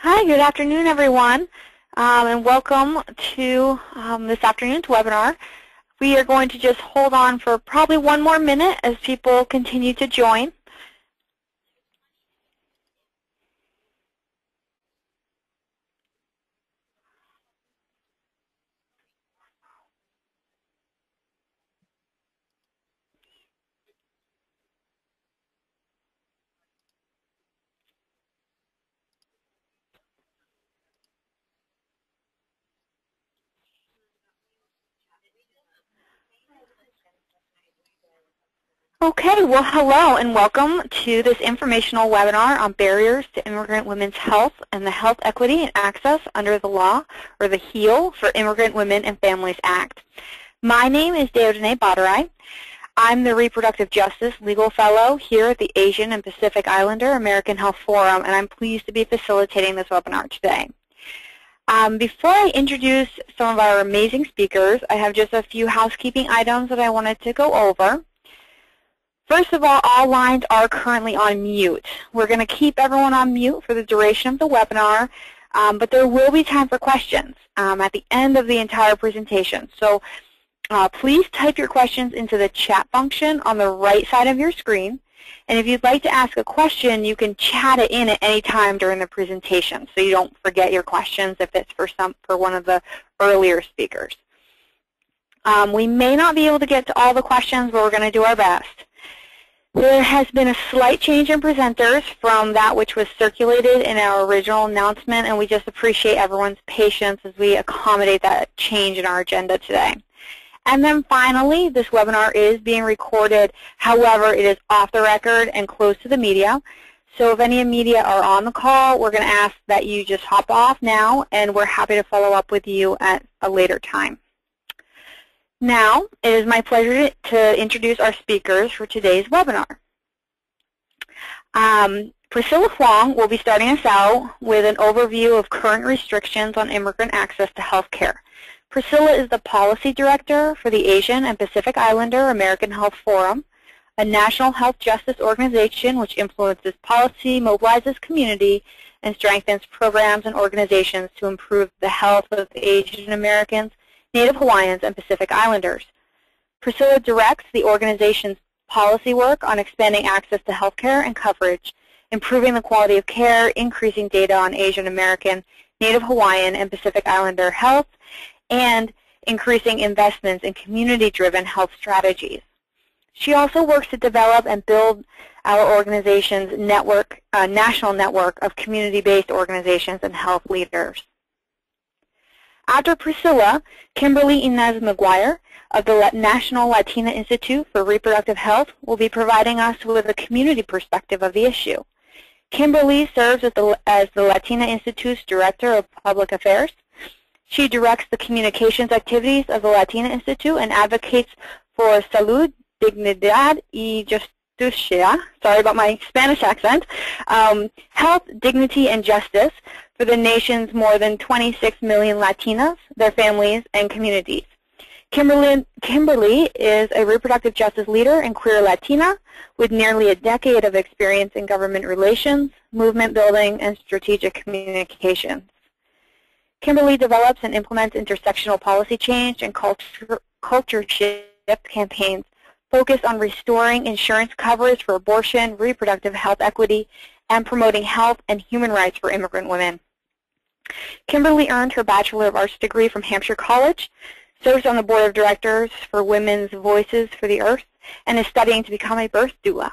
Hi, good afternoon, everyone, um, and welcome to um, this afternoon's webinar. We are going to just hold on for probably one more minute as people continue to join. Okay, well hello and welcome to this informational webinar on barriers to immigrant women's health and the Health Equity and Access under the Law, or the HEAL, for Immigrant Women and Families Act. My name is Deodane Badarai. I'm the Reproductive Justice Legal Fellow here at the Asian and Pacific Islander American Health Forum, and I'm pleased to be facilitating this webinar today. Um, before I introduce some of our amazing speakers, I have just a few housekeeping items that I wanted to go over. First of all, all lines are currently on mute. We're going to keep everyone on mute for the duration of the webinar, um, but there will be time for questions um, at the end of the entire presentation. So uh, please type your questions into the chat function on the right side of your screen. And if you'd like to ask a question, you can chat it in at any time during the presentation so you don't forget your questions if it's for, some, for one of the earlier speakers. Um, we may not be able to get to all the questions, but we're going to do our best. There has been a slight change in presenters from that which was circulated in our original announcement, and we just appreciate everyone's patience as we accommodate that change in our agenda today. And then finally, this webinar is being recorded. However, it is off the record and closed to the media. So if any media are on the call, we're going to ask that you just hop off now, and we're happy to follow up with you at a later time. Now, it is my pleasure to introduce our speakers for today's webinar. Um, Priscilla Huang will be starting us out with an overview of current restrictions on immigrant access to health care. Priscilla is the Policy Director for the Asian and Pacific Islander American Health Forum, a national health justice organization which influences policy, mobilizes community, and strengthens programs and organizations to improve the health of Asian Americans Native Hawaiians, and Pacific Islanders. Priscilla directs the organization's policy work on expanding access to health care and coverage, improving the quality of care, increasing data on Asian American, Native Hawaiian, and Pacific Islander health, and increasing investments in community-driven health strategies. She also works to develop and build our organization's network, uh, national network of community-based organizations and health leaders. After Priscilla, Kimberly Inez McGuire of the National Latina Institute for Reproductive Health will be providing us with a community perspective of the issue. Kimberly serves as the, as the Latina Institute's Director of Public Affairs. She directs the communications activities of the Latina Institute and advocates for salud, dignidad y justicia, sorry about my Spanish accent, um, health, dignity, and justice for the nation's more than 26 million Latinas, their families, and communities. Kimberly, Kimberly is a reproductive justice leader and queer Latina with nearly a decade of experience in government relations, movement building, and strategic communications. Kimberly develops and implements intersectional policy change and culture, culture shift campaigns focused on restoring insurance coverage for abortion, reproductive health equity, and promoting health and human rights for immigrant women. Kimberly earned her Bachelor of Arts degree from Hampshire College, serves on the Board of Directors for Women's Voices for the Earth, and is studying to become a birth doula.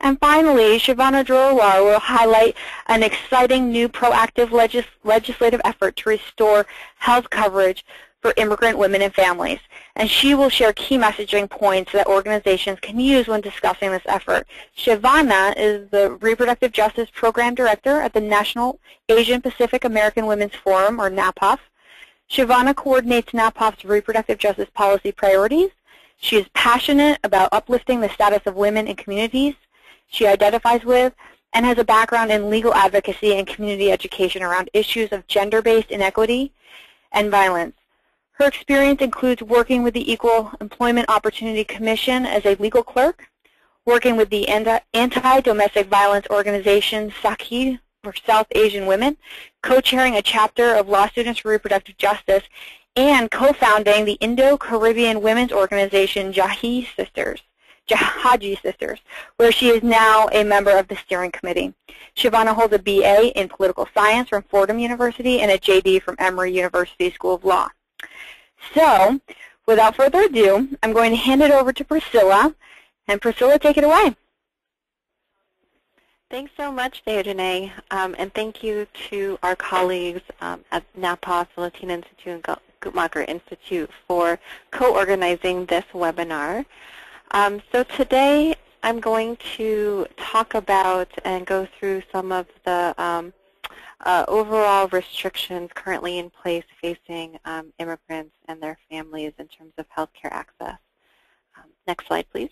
And finally, Shivana Jorawar will highlight an exciting new proactive legis legislative effort to restore health coverage for immigrant women and families. And she will share key messaging points that organizations can use when discussing this effort. Shivana is the Reproductive Justice Program Director at the National Asian Pacific American Women's Forum, or NAPAWF. Shivana coordinates NAPAWF's reproductive justice policy priorities. She is passionate about uplifting the status of women in communities she identifies with and has a background in legal advocacy and community education around issues of gender-based inequity and violence. Her experience includes working with the Equal Employment Opportunity Commission as a legal clerk, working with the anti-domestic violence organization Sakhi for South Asian Women, co-chairing a chapter of Law Students for Reproductive Justice, and co-founding the Indo-Caribbean women's organization Jahi Sisters. Jahajee Sisters, where she is now a member of the steering committee. Shavana holds a BA in political science from Fordham University and a JD from Emory University School of Law. So, without further ado, I'm going to hand it over to Priscilla. And Priscilla, take it away. Thanks so much, Dayodhanae, um, and thank you to our colleagues um, at NAPAWF, the Latina Institute, and Guttmacher Institute for co-organizing this webinar. Um, so today I'm going to talk about and go through some of the um, uh, overall restrictions currently in place facing um, immigrants and their families in terms of healthcare access. Um, next slide, please.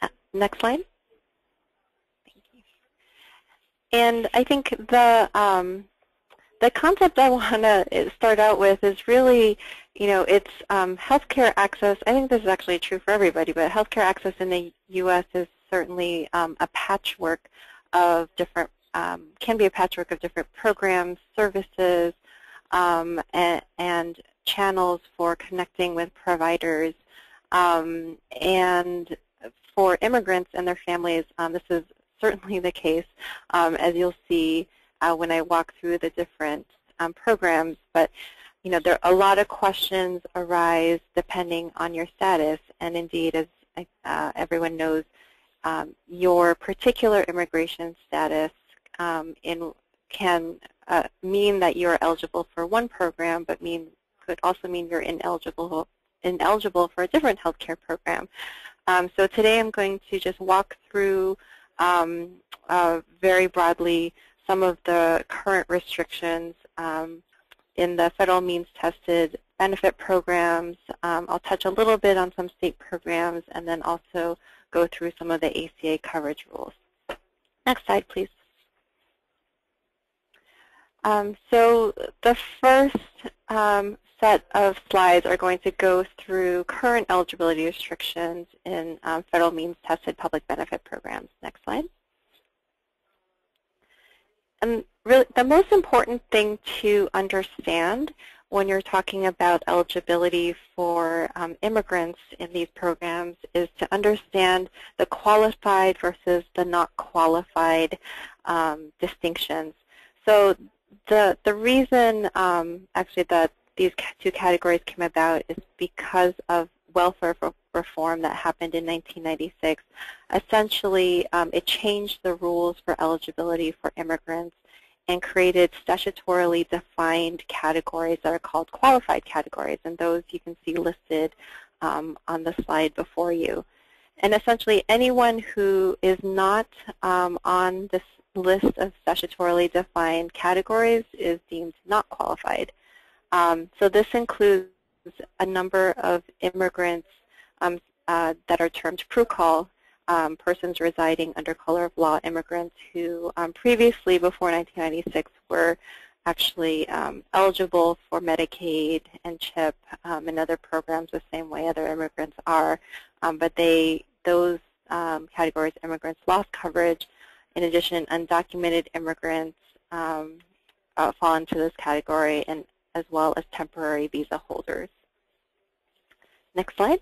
Uh, next slide. Thank you. And I think the um, the concept I want to start out with is really, you know, it's um, healthcare access. I think this is actually true for everybody, but healthcare access in the U.S. is certainly um, a patchwork of different, um, can be a patchwork of different programs, services, um, and, and, channels for connecting with providers. Um, and for immigrants and their families, um, this is certainly the case, as you'll see uh, when I walk through the different um, programs. But you know, there a lot of questions arise depending on your status, and indeed, as uh, everyone knows, um, your particular immigration status um, in, can uh, mean that you're eligible for one program, but mean could also mean you're ineligible ineligible for a different healthcare program. Um, so today I'm going to just walk through um, uh, very broadly some of the current restrictions um, in the federal means tested benefit programs. Um, I'll touch a little bit on some state programs and then also go through some of the ACA coverage rules. Next slide, please. Um, so the first um, set of slides are going to go through current eligibility restrictions in um, federal means tested public benefit programs. Next slide. And really, the most important thing to understand when you're talking about eligibility for um, immigrants in these programs is to understand the qualified versus the not qualified um, distinctions. So the, the reason um, actually that these two categories came about is because of welfare reform that happened in 1996. Essentially, um, it changed the rules for eligibility for immigrants and created statutorily defined categories that are called qualified categories, and those you can see listed um, on the slide before you. And essentially, anyone who is not um, on this list of statutorily defined categories is deemed not qualified. Um, so this includes a number of immigrants um, uh, that are termed PRUCOL, um, persons residing under color of law, immigrants who um, previously, before 1996, were actually um, eligible for Medicaid and CHIP um, and other programs the same way other immigrants are, um, but they those um, categories, immigrants, lost coverage. In addition, undocumented immigrants uh, fall into this category, and as well as temporary visa holders. Next slide.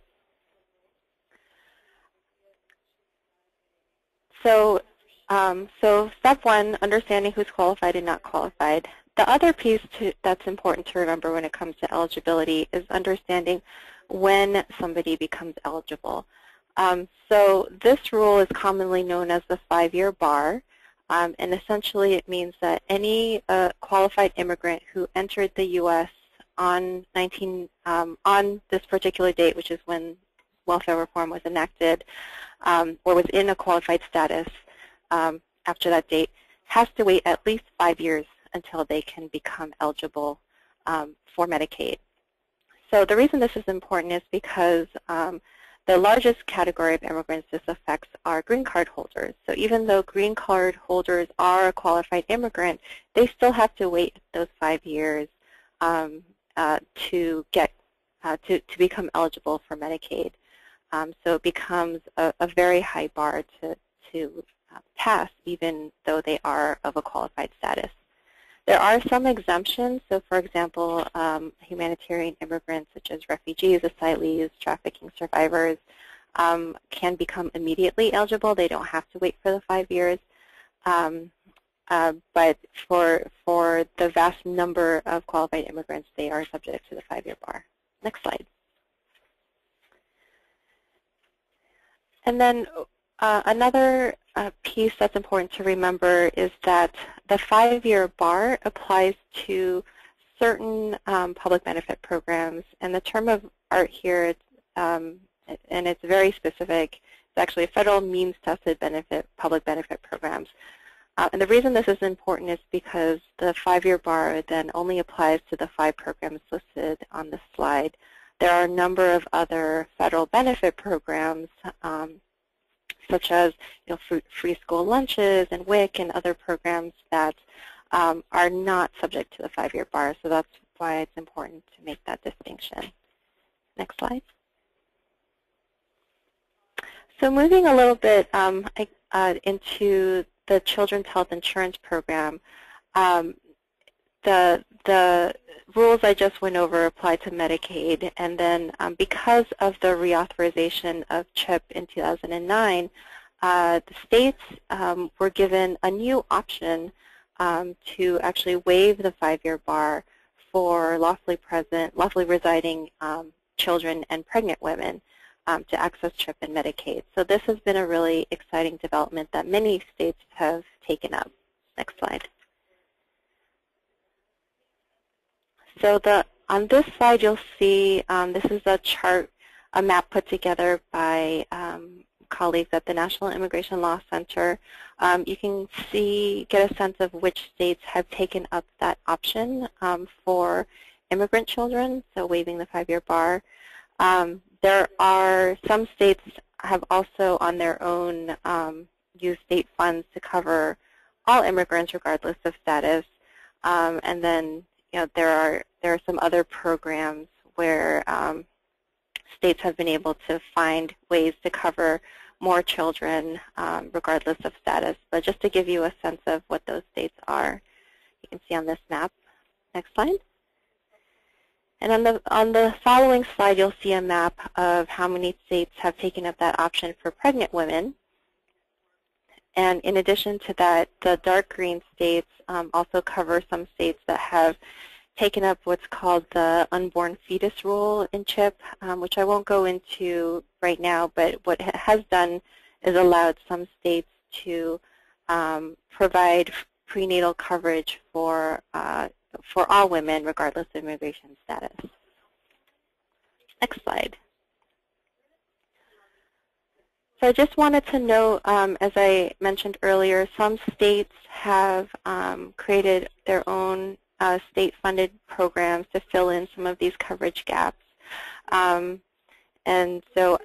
So, um, so step one, understanding who's qualified and not qualified. The other piece to, that's important to remember when it comes to eligibility is understanding when somebody becomes eligible. Um, so this rule is commonly known as the five-year bar, um, and essentially it means that any uh, qualified immigrant who entered the U.S. on 19 um, on this particular date, which is when welfare reform was enacted, um, or was in a qualified status um, after that date has to wait at least five years until they can become eligible um, for Medicaid. So the reason this is important is because um, the largest category of immigrants this affects are green card holders. So even though green card holders are a qualified immigrant, they still have to wait those five years um, uh, to get uh, to, to become eligible for Medicaid. Um, so it becomes a, a, very high bar to, to uh, pass, even though they are of a qualified status. There are some exemptions. So, for example, um, humanitarian immigrants such as refugees, asylees, trafficking survivors um, can become immediately eligible. They don't have to wait for the five years. Um, uh, but for, for the vast number of qualified immigrants, they are subject to the five-year bar. Next slide. And then uh, another uh, piece that's important to remember is that the five-year bar applies to certain um, public benefit programs. And the term of art here, um, and it's very specific, it's actually federal means-tested benefit public benefit programs. Uh, and the reason this is important is because the five-year bar then only applies to the five programs listed on the slide. There are a number of other federal benefit programs um, such as you know, free school lunches and WIC and other programs that um, are not subject to the five-year bar. So that's why it's important to make that distinction. Next slide. So moving a little bit um, uh, into the Children's Health Insurance Program, um, the, the rules I just went over apply to Medicaid. And then um, because of the reauthorization of CHIP in 2009, uh, the states um, were given a new option um, to actually waive the five-year bar for lawfully present, lawfully residing um, children and pregnant women um, to access CHIP and Medicaid. So this has been a really exciting development that many states have taken up. Next slide. So the, on this slide, you'll see um, this is a chart, a map put together by um, colleagues at the National Immigration Law Center. Um, you can see, get a sense of which states have taken up that option um, for immigrant children, so waiving the five-year bar. Um, there are some states have also on their own um, used state funds to cover all immigrants regardless of status. and then you know, there are there are some other programs where um, states have been able to find ways to cover more children um, regardless of status. But just to give you a sense of what those states are, you can see on this map. Next slide. And on the, on the following slide, you'll see a map of how many states have taken up that option for pregnant women. And in addition to that, the dark green states um, also cover some states that have taken up what's called the unborn fetus rule in CHIP, um, which I won't go into right now, but what it has done is allowed some states to um, provide prenatal coverage for, uh, for all women regardless of immigration status. Next slide. So I just wanted to note, um, as I mentioned earlier, some states have um, created their own uh, state-funded programs to fill in some of these coverage gaps. Um, and so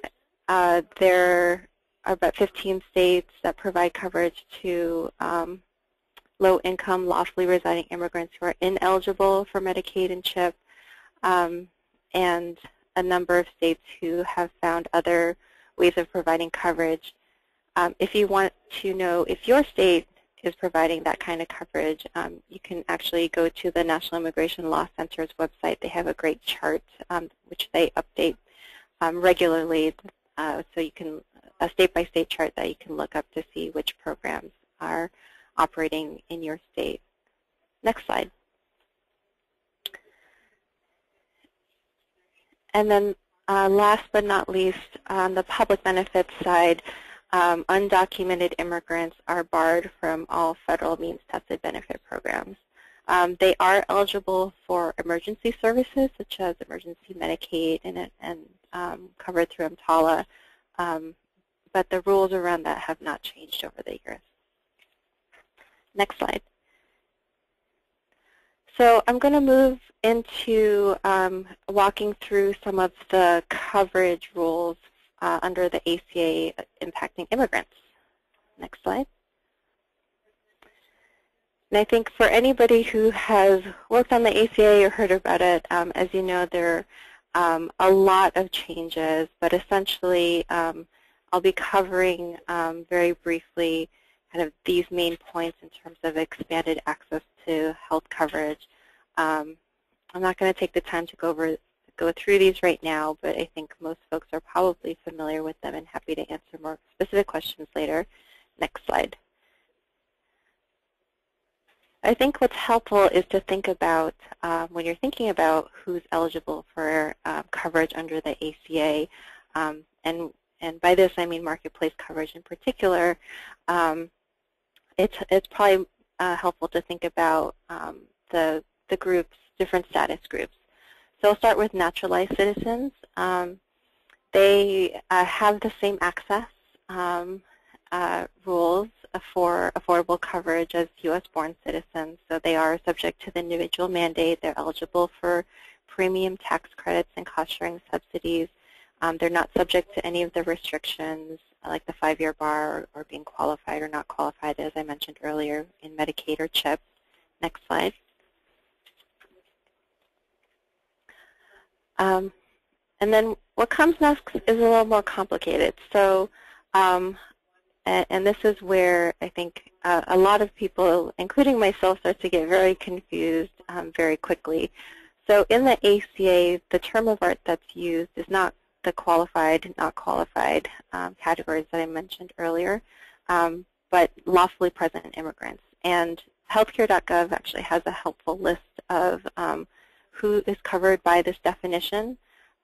uh, there are about 15 states that provide coverage to um, low-income, lawfully residing immigrants who are ineligible for Medicaid and CHIP, um, and a number of states who have found other ways of providing coverage. Um, if you want to know if your state is providing that kind of coverage, um, you can actually go to the National Immigration Law Center's website. They have a great chart um, which they update um, regularly, uh, so you can a state-by-state -state chart that you can look up to see which programs are operating in your state. Next slide. And then uh, last but not least, on the public benefits side, um, undocumented immigrants are barred from all federal means-tested benefit programs. Um, they are eligible for emergency services such as emergency Medicaid and, and um, covered through EMTALA, um, but the rules around that have not changed over the years. Next slide. So I'm going to move into um, walking through some of the coverage rules uh, under the ACA impacting immigrants. Next slide. And I think for anybody who has worked on the ACA or heard about it, um, as you know, there um, a lot of changes, but essentially um, I'll be covering um, very briefly kind of these main points in terms of expanded access to health coverage. Um, I'm not going to take the time to go over go through these right now, but I think most folks are probably familiar with them and happy to answer more specific questions later. Next slide. I think what's helpful is to think about um, when you're thinking about who's eligible for um, coverage under the ACA, um, and and by this I mean marketplace coverage in particular. Um, it's it's probably uh, helpful to think about um, the the groups, different status groups. So I'll start with naturalized citizens. Um, they uh, have the same access um, uh, rules for affordable coverage as U.S.-born citizens. So they are subject to the individual mandate. They're eligible for premium tax credits and cost-sharing subsidies. Um, they're not subject to any of the restrictions like the five-year bar or being qualified or not qualified, as I mentioned earlier, in Medicaid or CHIP. Next slide. Um, and then what comes next is a little more complicated. So, um, and, and, this is where I think uh, a lot of people, including myself, start to get very confused um, very quickly. So in the ACA, the term of art that's used is not the qualified, not qualified um, categories that I mentioned earlier, um, but lawfully present immigrants. And healthcare.gov actually has a helpful list of um, who is covered by this definition.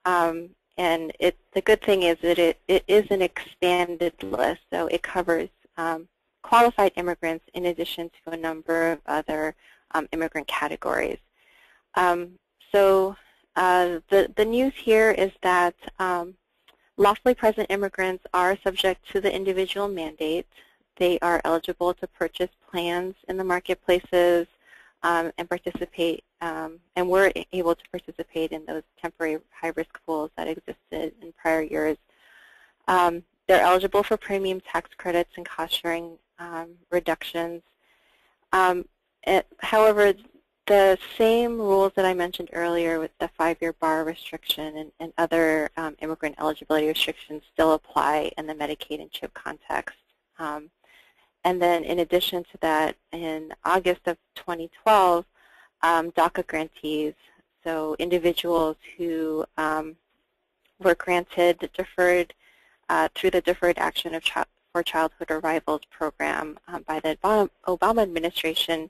Um, and it, the good thing is that it, it is an expanded list, so it covers um, qualified immigrants in addition to a number of other um, immigrant categories. so uh, the, the news here is that um, lawfully present immigrants are subject to the individual mandate. They are eligible to purchase plans in the marketplaces um, and participate, um, and were able to participate in those temporary high-risk pools that existed in prior years. Um, they're eligible for premium tax credits and cost-sharing um, reductions. Um, it, however, the same rules that I mentioned earlier with the five-year bar restriction and, and other um, immigrant eligibility restrictions still apply in the Medicaid and CHIP context. Um, and then in addition to that, in August of 2012, um, DACA grantees, so individuals who um, were granted deferred uh, through the Deferred Action of Ch for Childhood Arrivals program um, by the Obama administration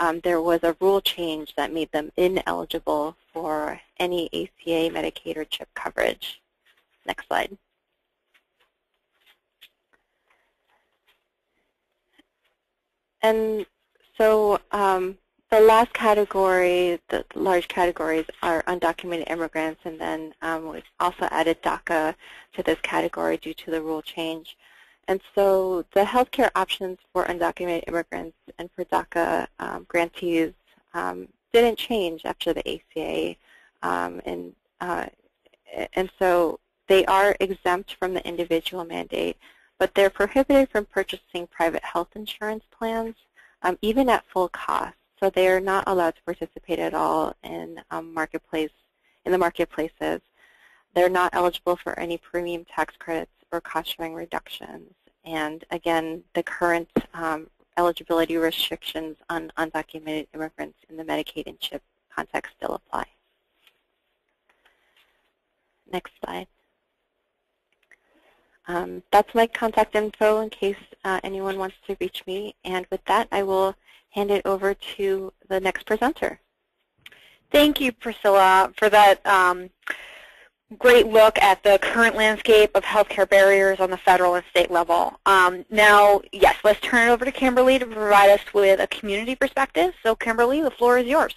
um, there was a rule change that made them ineligible for any ACA, Medicaid, or CHIP coverage. Next slide. And so um, the last category, the large categories, are undocumented immigrants, and then um, we've also added DACA to this category due to the rule change. And so the healthcare options for undocumented immigrants and for DACA um, grantees um, didn't change after the ACA. Um, and, uh, and so they are exempt from the individual mandate, but they're prohibited from purchasing private health insurance plans, um, even at full cost. So they are not allowed to participate at all in um, marketplace in the marketplaces. They're not eligible for any premium tax credits or cost-sharing reductions. And again, the current um, eligibility restrictions on undocumented immigrants in the Medicaid and CHIP context still apply. Next slide. Um, that's my contact info in case uh, anyone wants to reach me. And with that, I will hand it over to the next presenter. Thank you, Priscilla, for that um, great look at the current landscape of healthcare barriers on the federal and state level. Um, now, yes, let's turn it over to Kimberly to provide us with a community perspective. So Kimberly, the floor is yours.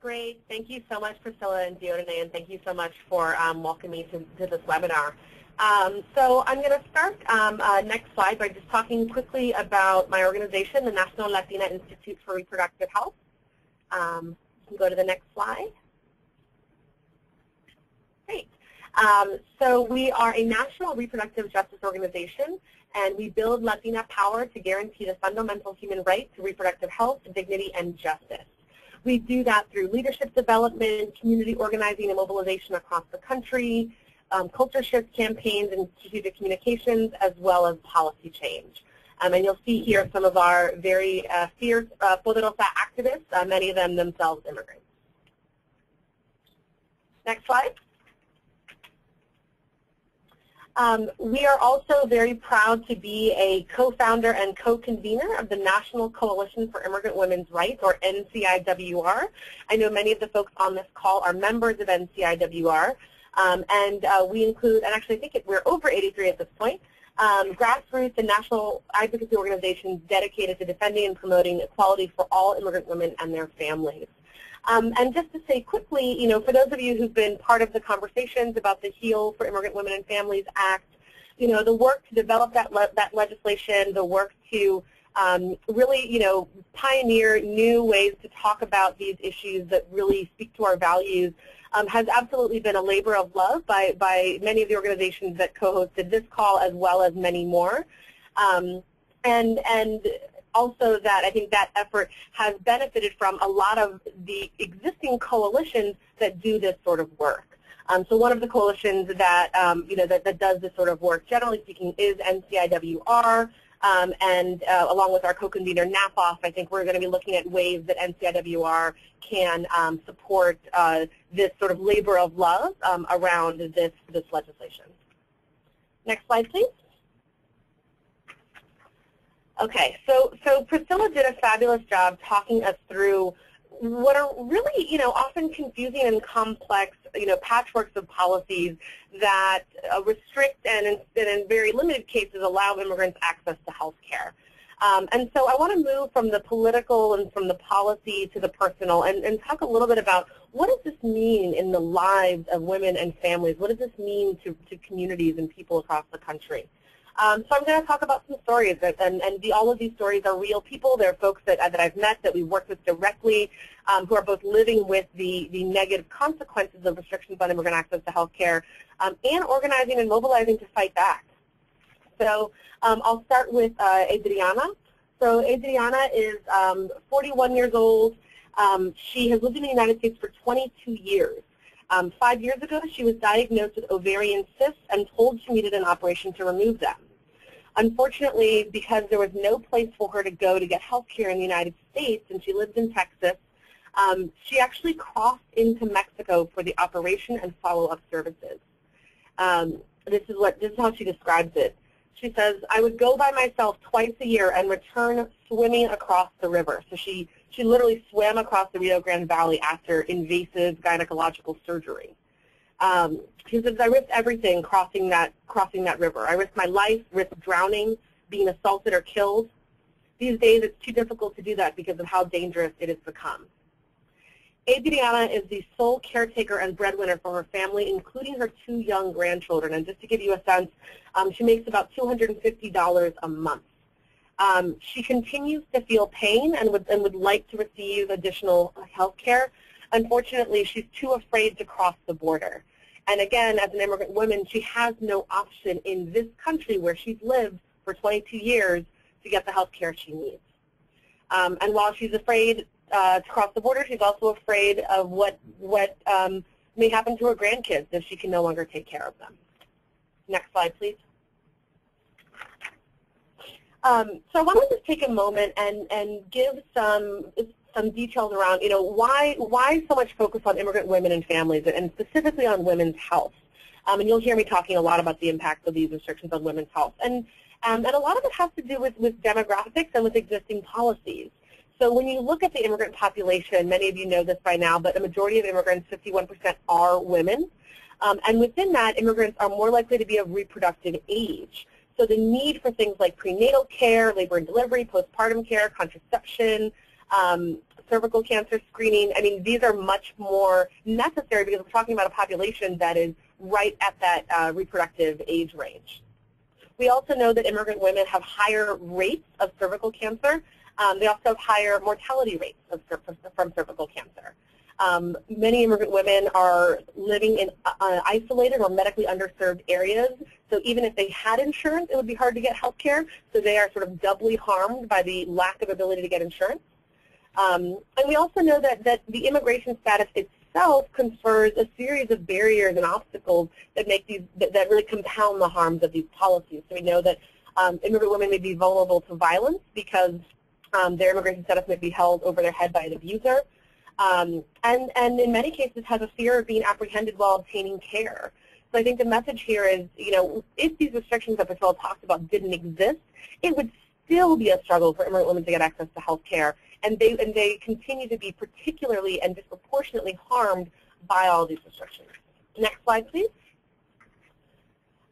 Great. Thank you so much, Priscilla and Diodene, and thank you so much for um, welcoming me to, to, this webinar. Um, so I'm going to start um, uh, next slide by just talking quickly about my organization, the National Latina Institute for Reproductive Health. Um, you can go to the next slide. Great. Um, so we are a national reproductive justice organization, and we build Latina power to guarantee the fundamental human right to reproductive health, dignity, and justice. We do that through leadership development, community organizing and mobilization across the country, um, culture shift campaigns and strategic communications, as well as policy change. Um, and you'll see here some of our very uh, fierce uh, Poderosa activists, uh, many of them themselves immigrants. Next slide. Um, we are also very proud to be a co-founder and co-convener of the National Coalition for Immigrant Women's Rights, or NCIWR. I know many of the folks on this call are members of NCIWR, um, and uh, we include, and actually I think it, we're over 83 at this point, um, grassroots and national advocacy organizations dedicated to defending and promoting equality for all immigrant women and their families. Um, and just to say quickly, you know, for those of you who've been part of the conversations about the HEAL for Immigrant Women and Families Act, you know, the work to develop that, le that legislation, the work to um, really, you know, pioneer new ways to talk about these issues that really speak to our values um, has absolutely been a labor of love by, by many of the organizations that co-hosted this call as well as many more. Um, and, and also that I think that effort has benefited from a lot of the existing coalitions that do this sort of work. Um, so one of the coalitions that, um, you know, that, that, does this sort of work, generally speaking, is NCIWR. Um, and uh, along with our co-convener NAPAWF, I think we're going to be looking at ways that NCIWR can um, support uh, this sort of labor of love um, around this, this legislation. Next slide, please. Okay, so, so Priscilla did a fabulous job talking us through what are really, you know, often confusing and complex, you know, patchworks of policies that uh, restrict and in, and in very limited cases allow immigrants access to health care. Um, and so I want to move from the political and from the policy to the personal and, and talk a little bit about what does this mean in the lives of women and families? What does this mean to, to communities and people across the country? Um, so I'm going to talk about some stories, that, and, and the, all of these stories are real people. They're folks that, that I've met, that we've worked with directly, um, who are both living with the, the negative consequences of restrictions on immigrant access to health care um, and organizing and mobilizing to fight back. So um, I'll start with uh, Adriana. So Adriana is um, 41 years old. Um, she has lived in the United States for 22 years. Um, five years ago, she was diagnosed with ovarian cysts and told she needed an operation to remove them. Unfortunately, because there was no place for her to go to get health care in the United States, and she lived in Texas, um, she actually crossed into Mexico for the operation and follow-up services. Um, this is what this is how she describes it. She says, I would go by myself twice a year and return swimming across the river. So she she literally swam across the Rio Grande Valley after invasive gynecological surgery. Um, she says, I risked everything crossing that, crossing that river. I risked my life, risked drowning, being assaulted or killed. These days it's too difficult to do that because of how dangerous it has become. Adriana is the sole caretaker and breadwinner for her family, including her two young grandchildren. And just to give you a sense, um, she makes about $250 a month. Um, she continues to feel pain and would, and would like to receive additional health care. Unfortunately, she's too afraid to cross the border. And again, as an immigrant woman, she has no option in this country where she's lived for 22 years to get the health care she needs. Um, and while she's afraid uh, to cross the border, she's also afraid of what, what um, may happen to her grandkids if she can no longer take care of them. Next slide, please. Um, so I want to just take a moment and, and give some some details around, you know, why why so much focus on immigrant women and families, and specifically on women's health. Um, and you'll hear me talking a lot about the impact of these restrictions on women's health. And um, and a lot of it has to do with, with demographics and with existing policies. So when you look at the immigrant population, many of you know this by now, but a majority of immigrants, 51%, are women. Um, and within that, immigrants are more likely to be of reproductive age. So the need for things like prenatal care, labor and delivery, postpartum care, contraception, um, cervical cancer screening, I mean, these are much more necessary because we're talking about a population that is right at that uh, reproductive age range. We also know that immigrant women have higher rates of cervical cancer. Um, they also have higher mortality rates of, from cervical cancer. Um, many immigrant women are living in uh, isolated or medically underserved areas, so even if they had insurance, it would be hard to get health care, so they are sort of doubly harmed by the lack of ability to get insurance. Um, and we also know that, that the immigration status itself confers a series of barriers and obstacles that make these that, that really compound the harms of these policies. So we know that um, immigrant women may be vulnerable to violence because um, their immigration status may be held over their head by an abuser. Um, and, and in many cases has a fear of being apprehended while obtaining care. So I think the message here is, you know, if these restrictions that Priscilla talked about didn't exist, it would still be a struggle for immigrant women to get access to health care. And they, and they continue to be particularly and disproportionately harmed by all these restrictions. Next slide, please.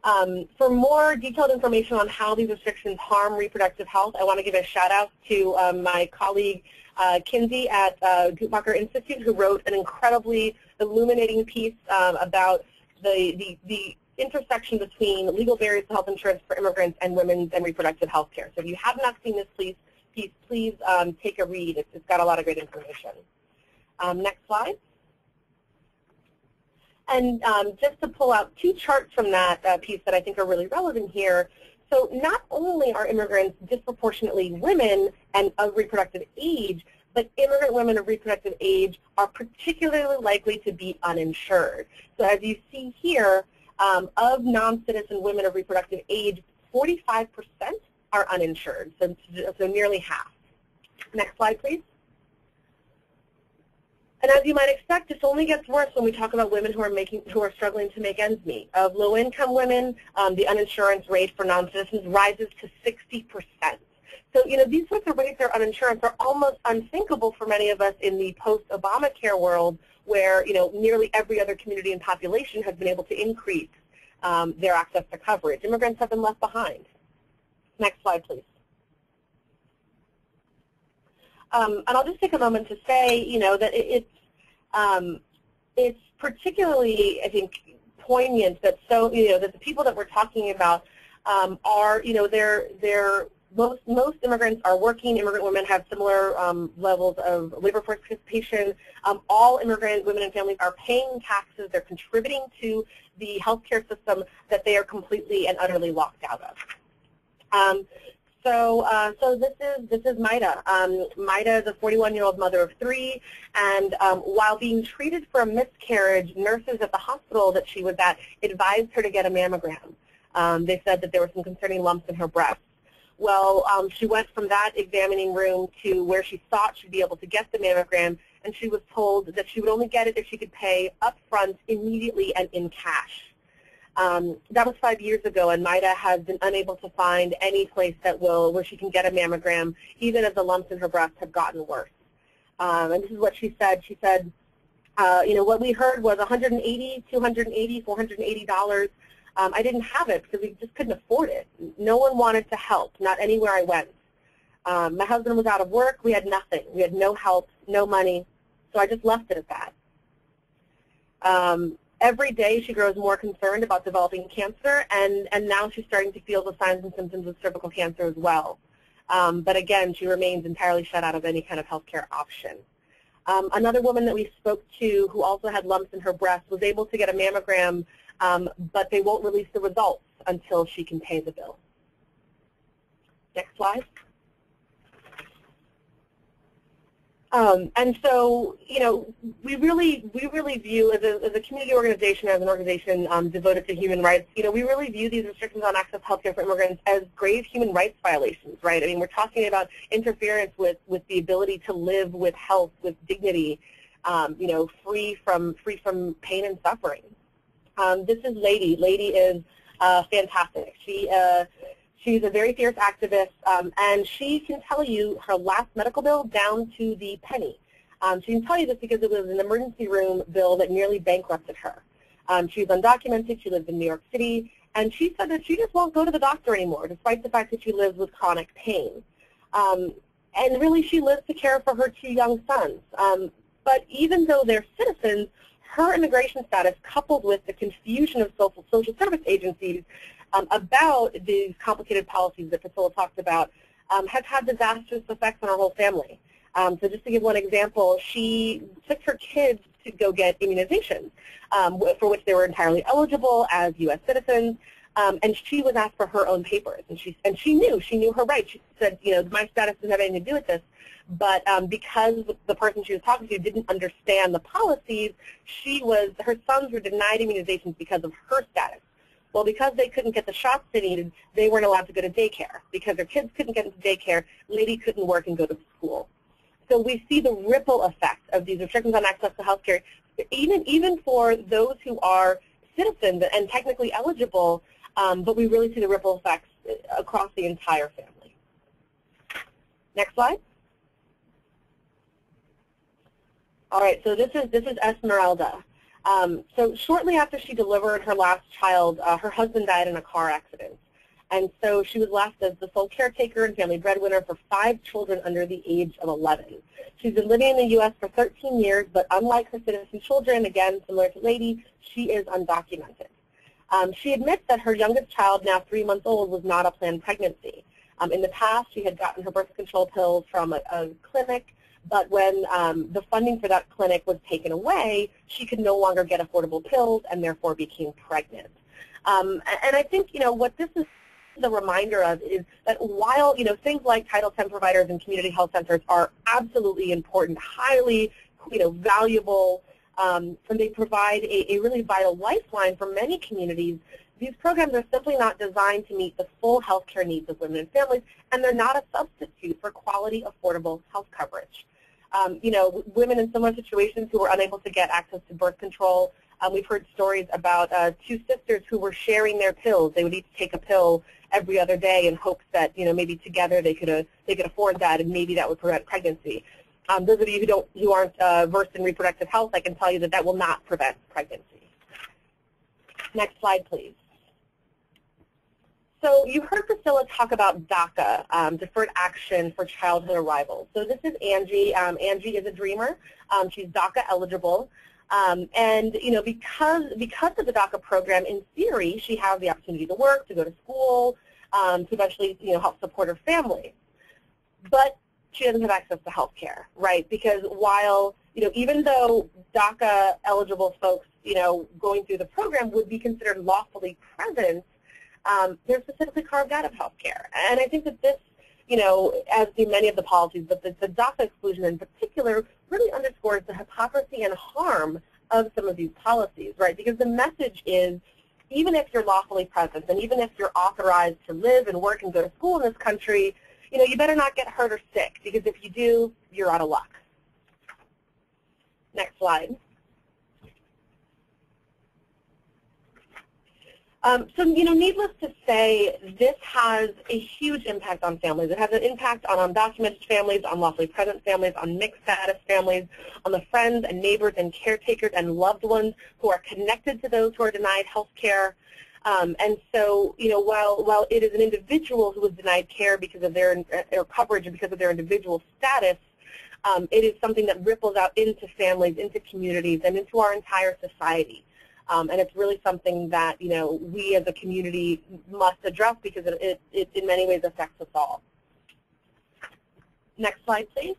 Um, for more detailed information on how these restrictions harm reproductive health, I want to give a shout out to um, my colleague uh, Kinsey at uh, Guttmacher Institute who wrote an incredibly illuminating piece um, about the, the, the intersection between legal barriers to health insurance for immigrants and women's and reproductive health care. So if you have not seen this piece, piece please um, take a read. It's, it's got a lot of great information. Um, next slide. And um, just to pull out two charts from that uh, piece that I think are really relevant here. So not only are immigrants disproportionately women and of reproductive age, but immigrant women of reproductive age are particularly likely to be uninsured. So as you see here, um, of non-citizen women of reproductive age, 45% are uninsured, so, so nearly half. Next slide, please. And as you might expect, this only gets worse when we talk about women who are making, who are struggling to make ends meet. Of low-income women, um, the uninsurance rate for non-citizens rises to 60%. So, you know, these sorts of rates of uninsurance are almost unthinkable for many of us in the post-Obamacare world where, you know, nearly every other community and population has been able to increase um, their access to coverage. Immigrants have been left behind. Next slide, please. Um, and I'll just take a moment to say, you know, that it, it's um, it's particularly, I think, poignant that so, you know, that the people that we're talking about um, are, you know, they're they're most most immigrants are working. Immigrant women have similar um, levels of labor force participation. Um, all immigrant women and families are paying taxes. They're contributing to the healthcare system that they are completely and utterly locked out of. Um, so, uh, so this is this is Maida. Um, Maida is a 41-year-old mother of three, and um, while being treated for a miscarriage, nurses at the hospital that she was at advised her to get a mammogram. Um, they said that there were some concerning lumps in her breast. Well, um, she went from that examining room to where she thought she'd be able to get the mammogram, and she was told that she would only get it if she could pay upfront, immediately, and in cash. Um, that was five years ago, and Maida has been unable to find any place that will where she can get a mammogram, even as the lumps in her breast have gotten worse. Um, and this is what she said. She said, uh, you know, what we heard was 180, 280, 480 dollars. Um, I didn't have it because we just couldn't afford it. No one wanted to help, not anywhere I went. Um, my husband was out of work. We had nothing. We had no help, no money. So I just left it at that. Um, every day she grows more concerned about developing cancer, and, and now she's starting to feel the signs and symptoms of cervical cancer as well. Um, but again, she remains entirely shut out of any kind of healthcare option. Um, another woman that we spoke to who also had lumps in her breast was able to get a mammogram, um, but they won't release the results until she can pay the bill. Next slide. Um, and so, you know, we really, we really view as a, as a community organization, as an organization um, devoted to human rights, you know, we really view these restrictions on access to healthcare for immigrants as grave human rights violations, right? I mean, we're talking about interference with, with the ability to live with health, with dignity, um, you know, free from, free from pain and suffering. Um, this is Lady. Lady is uh, fantastic. She, uh, She's a very fierce activist, um, and she can tell you her last medical bill down to the penny. Um, she can tell you this because it was an emergency room bill that nearly bankrupted her. Um, she's undocumented. She lives in New York City, and she said that she just won't go to the doctor anymore, despite the fact that she lives with chronic pain. Um, and really, she lives to care for her two young sons. Um, but even though they're citizens, her immigration status, coupled with the confusion of social, social service agencies, um, about these complicated policies that Priscilla talked about um, has had disastrous effects on our whole family. Um, so just to give one example, she took her kids to go get immunizations um, for which they were entirely eligible as U.S. citizens. Um, and she was asked for her own papers, and she and she knew she knew her rights. She said, you know, my status doesn't have anything to do with this. But um, because the person she was talking to didn't understand the policies, she was her sons were denied immunizations because of her status. Well, because they couldn't get the shots they needed, they weren't allowed to go to daycare. Because their kids couldn't get into daycare, lady couldn't work and go to school. So we see the ripple effect of these restrictions on access to health care, even, even for those who are citizens and technically eligible, um, but we really see the ripple effects across the entire family. Next slide. All right, so this is, this is Esmeralda. Um, so shortly after she delivered her last child, uh, her husband died in a car accident. And so she was left as the sole caretaker and family breadwinner for five children under the age of 11. She's been living in the U.S. for 13 years, but unlike her citizen children, again, similar to Lady, she is undocumented. Um, she admits that her youngest child, now three months old, was not a planned pregnancy. Um, in the past, she had gotten her birth control pills from a, a clinic but when um, the funding for that clinic was taken away, she could no longer get affordable pills and therefore became pregnant. Um, and I think, you know, what this is the reminder of is that while, you know, things like Title X providers and community health centers are absolutely important, highly, you know, valuable, um, and they provide a, a really vital lifeline for many communities, these programs are simply not designed to meet the full health care needs of women and families, and they're not a substitute for quality, affordable health coverage um, you know, women in similar situations who were unable to get access to birth control. Um, we've heard stories about uh, two sisters who were sharing their pills. They would each take a pill every other day in hopes that, you know, maybe together they could uh, they could afford that and maybe that would prevent pregnancy. Um, those of you who don't who aren't uh, versed in reproductive health, I can tell you that that will not prevent pregnancy. Next slide, please. So you heard Priscilla talk about DACA, um, Deferred Action for Childhood Arrivals. So this is Angie. Um, Angie is a dreamer. Um, she's DACA eligible. Um, and you know, because because of the DACA program, in theory, she has the opportunity to work, to go to school, um, to eventually you know help support her family. But she doesn't have access to health care, right? Because while you know, even though DACA eligible folks, you know, going through the program would be considered lawfully present, um, they're specifically carved out of healthcare. And I think that this, you know, as do many of the policies, but the, the DACA exclusion in particular really underscores the hypocrisy and harm of some of these policies, right? Because the message is even if you're lawfully present and even if you're authorized to live and work and go to school in this country, you know, you better not get hurt or sick because if you do, you're out of luck. Next slide. Um, so, you know, needless to say, this has a huge impact on families. It has an impact on undocumented families, on lawfully present families, on mixed status families, on the friends and neighbors and caretakers and loved ones who are connected to those who are denied health care. Um, and so, you know, while, while it is an individual who is denied care because of their, their coverage and because of their individual status, um, it is something that ripples out into families, into communities, and into our entire society. Um, and it's really something that, you know, we as a community must address because it, it, it in many ways affects us all. Next slide, please.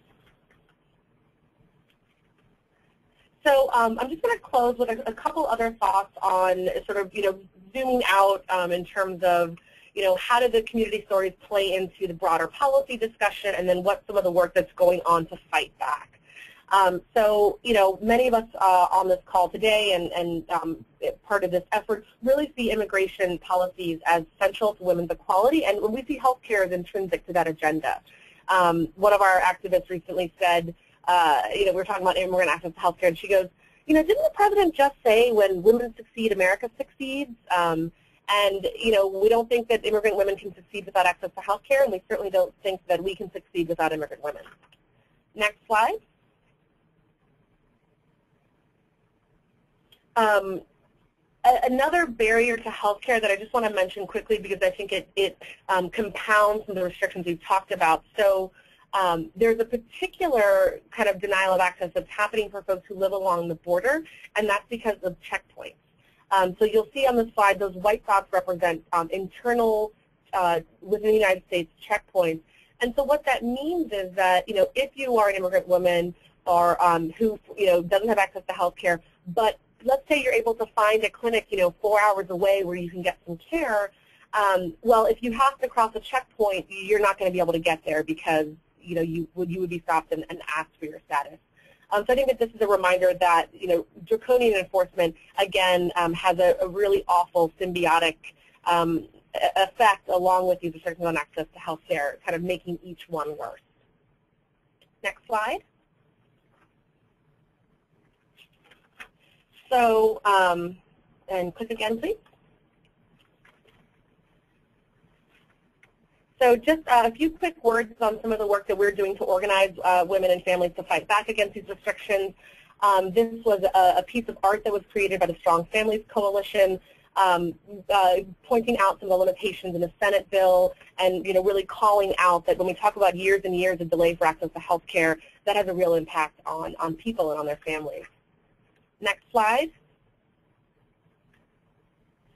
So um, I'm just going to close with a, a, couple other thoughts on sort of, you know, zooming out um, in terms of, you know, how do the community stories play into the broader policy discussion and then what some of the work that's going on to fight back. Um, so, you know, many of us uh, on this call today and, and um, part of this effort really see immigration policies as central to women's equality, and we see healthcare as intrinsic to that agenda. Um, one of our activists recently said, uh, you know, we were talking about immigrant access to healthcare, and she goes, you know, didn't the president just say when women succeed, America succeeds? Um, and, you know, we don't think that immigrant women can succeed without access to healthcare, and we certainly don't think that we can succeed without immigrant women. Next slide. Um, another barrier to healthcare that I just want to mention quickly because I think it, it um, compounds some of the restrictions we've talked about. So um, there's a particular kind of denial of access that's happening for folks who live along the border, and that's because of checkpoints. Um, so you'll see on the slide those white dots represent um, internal uh, within the United States checkpoints. And so what that means is that, you know, if you are an immigrant woman or um, who, you know, doesn't have access to health care, but let's say you're able to find a clinic, you know, four hours away where you can get some care. Um, well, if you have to cross a checkpoint, you're not going to be able to get there because, you know, you would, you would be stopped and, and asked for your status. Um, so I think that this is a reminder that, you know, draconian enforcement, again, um, has a, a, really awful symbiotic um, effect along with these restrictions on access to health care, kind of making each one worse. Next slide. So, um, and click again, please. So just uh, a few quick words on some of the work that we're doing to organize uh, women and families to fight back against these restrictions. Um, this was a, a, piece of art that was created by the Strong Families Coalition, um, uh, pointing out some of the limitations in the Senate bill and you know, really calling out that when we talk about years and years of delay for access to health care, that has a real impact on, on people and on their families. Next slide.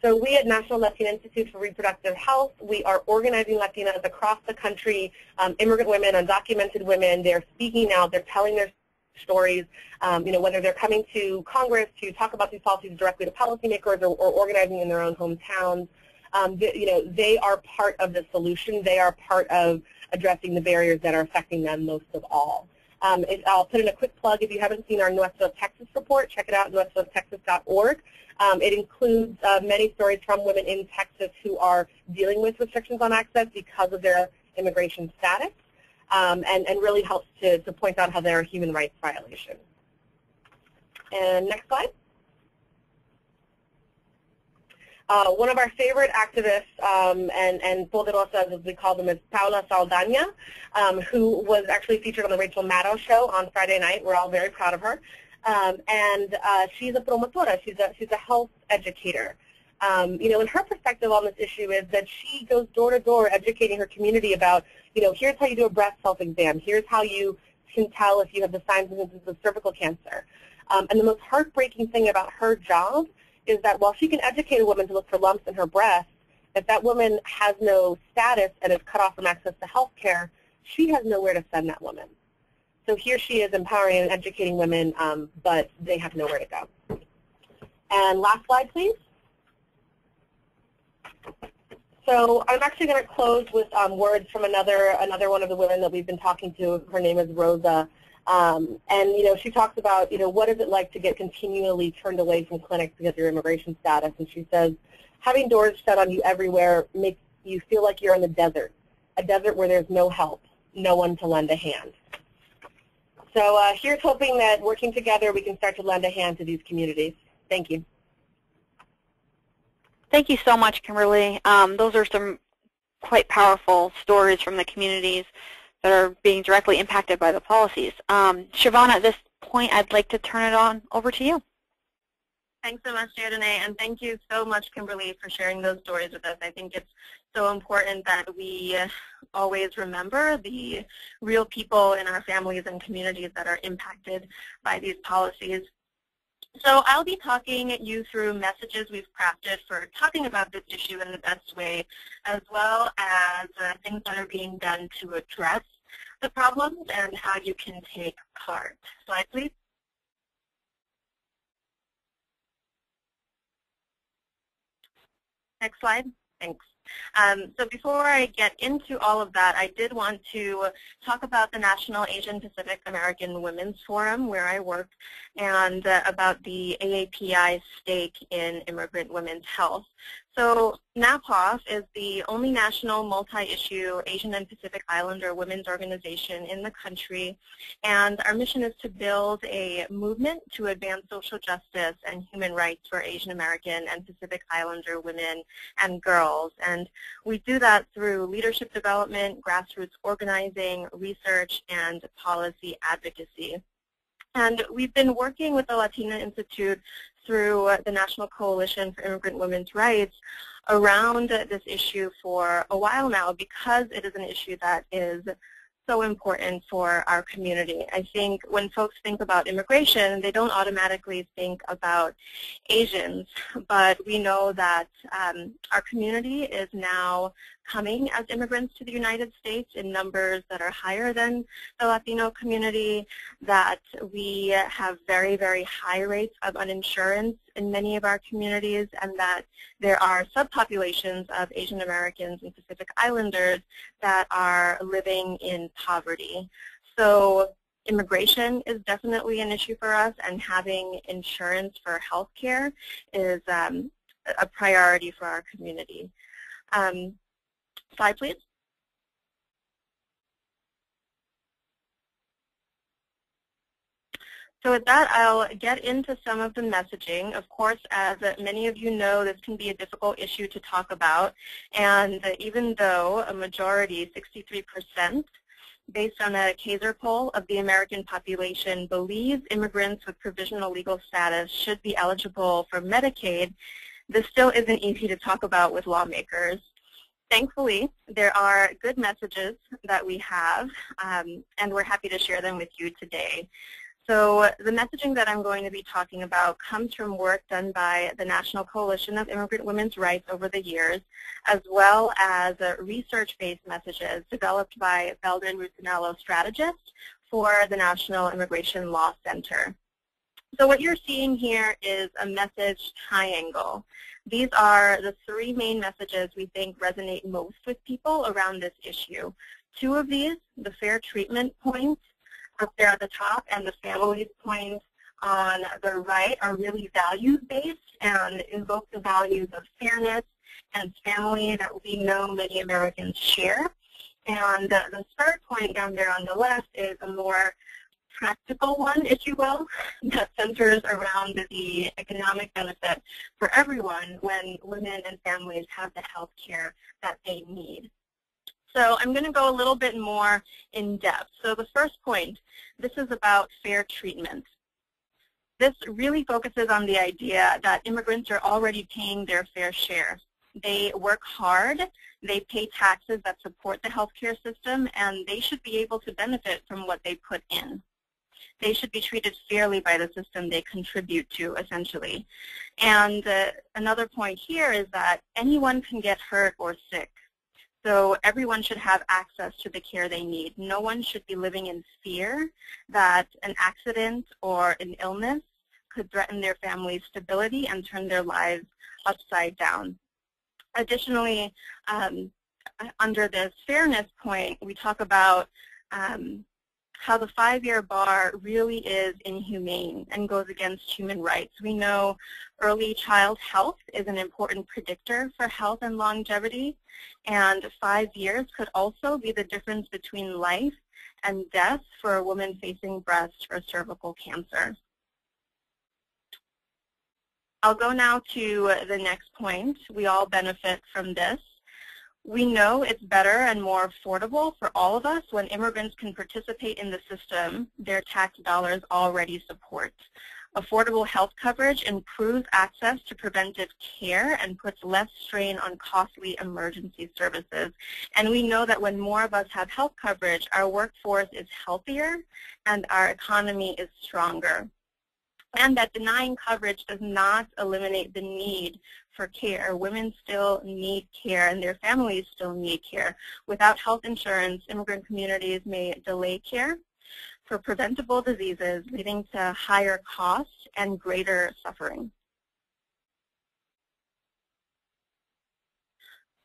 So we at National Latina Institute for Reproductive Health, we are organizing Latinas across the country, um, immigrant women, undocumented women. They're speaking out. They're telling their stories, um, you know, whether they're coming to Congress to talk about these policies directly to policymakers or, or organizing in their own hometowns. Um, you know, they are part of the solution. They are part of addressing the barriers that are affecting them most of all. Um, I'll put in a quick plug. If you haven't seen our Nuestro Texas report, check it out, nuestrotexas.org. Um, it includes uh, many stories from women in Texas who are dealing with restrictions on access because of their immigration status um, and, and really helps to, to point out how they're human rights violation. And next slide. Uh, one of our favorite activists um, and, and poderosas, as we call them, is Paula Saldaña, um, who was actually featured on the Rachel Maddow show on Friday night. We're all very proud of her. Um, and uh, she's a promotora. She's a, she's a health educator. Um, you know, and her perspective on this issue is that she goes door to door educating her community about, you know, here's how you do a breast self-exam. Here's how you can tell if you have the signs and symptoms of cervical cancer. Um, and the most heartbreaking thing about her job is that while she can educate a woman to look for lumps in her breast, if that woman has no status and is cut off from access to health care, she has nowhere to send that woman. So here she is empowering and educating women, um, but they have nowhere to go. And last slide, please. So I'm actually going to close with um, words from another another one of the women that we've been talking to. Her name is Rosa. Um, and, you know, she talks about, you know, what is it like to get continually turned away from clinics because of your immigration status. And she says, having doors shut on you everywhere makes you feel like you're in the desert, a desert where there's no help, no one to lend a hand. So uh, here's hoping that working together we can start to lend a hand to these communities. Thank you. Thank you so much, Kimberly. Um, those are some quite powerful stories from the communities that are being directly impacted by the policies. Um, Siobhan, at this point, I'd like to turn it on over to you. Thanks so much, Diodune, and thank you so much, Kimberly, for sharing those stories with us. I think it's so important that we always remember the real people in our families and communities that are impacted by these policies. So I'll be talking you through messages we've crafted for talking about this issue in the best way, as well as uh, things that are being done to address the problems and how you can take part. Slide, please. Next slide. Thanks. Um, so before I get into all of that, I did want to talk about the National Asian Pacific American Women's Forum, where I work, and uh, about the AAPI's stake in immigrant women's health. So NAPAWF is the only national multi-issue Asian and Pacific Islander women's organization in the country, and our mission is to build a movement to advance social justice and human rights for Asian American and Pacific Islander women and girls. And we do that through leadership development, grassroots organizing, research, and policy advocacy. And we've been working with the Latina Institute through the National Coalition for Immigrant Women's Rights around this issue for a while now because it is an issue that is so important for our community. I think when folks think about immigration, they don't automatically think about Asians, but we know that um, our community is now coming as immigrants to the United States in numbers that are higher than the Latino community, that we have very, very high rates of uninsurance in many of our communities, and that there are subpopulations of Asian Americans and Pacific Islanders that are living in poverty. So immigration is definitely an issue for us, and having insurance for health care is um, a priority for our community. Um, slide, please. So with that, I'll get into some of the messaging. Of course, as many of you know, this can be a difficult issue to talk about. And even though a majority, 63%, based on a Kaiser poll of the American population, believes immigrants with provisional legal status should be eligible for Medicaid, this still isn't easy to talk about with lawmakers. Thankfully, there are good messages that we have, um, and we're happy to share them with you today. So the messaging that I'm going to be talking about comes from work done by the National Coalition of Immigrant Women's Rights over the years, as well as research-based messages developed by Belden Russonello strategist for the National Immigration Law Center. So what you're seeing here is a message triangle. These are the three main messages we think resonate most with people around this issue. Two of these, the fair treatment points, up there at the top and the families points on the right are really values-based and invoke the values of fairness and family that we know many Americans share. And the third point down there on the left is a more practical one, if you will, that centers around the economic benefit for everyone when women and families have the health care that they need. So I'm going to go a little bit more in depth. So the first point, this is about fair treatment. This really focuses on the idea that immigrants are already paying their fair share. They work hard, they pay taxes that support the healthcare system, and they should be able to benefit from what they put in. They should be treated fairly by the system they contribute to, essentially. And uh, another point here is that anyone can get hurt or sick. So everyone should have access to the care they need. No one should be living in fear that an accident or an illness could threaten their family's stability and turn their lives upside down. Additionally, um, under this fairness point, we talk about um, how the five-year bar really is inhumane and goes against human rights. We know early child health is an important predictor for health and longevity, and five years could also be the difference between life and death for a woman facing breast or cervical cancer. I'll go now to the next point. We all benefit from this. We know it's better and more affordable for all of us when immigrants can participate in the system their tax dollars already support. Affordable health coverage improves access to preventive care and puts less strain on costly emergency services. And we know that when more of us have health coverage, our workforce is healthier and our economy is stronger and that denying coverage does not eliminate the need for care. Women still need care and their families still need care. Without health insurance, immigrant communities may delay care for preventable diseases, leading to higher costs and greater suffering.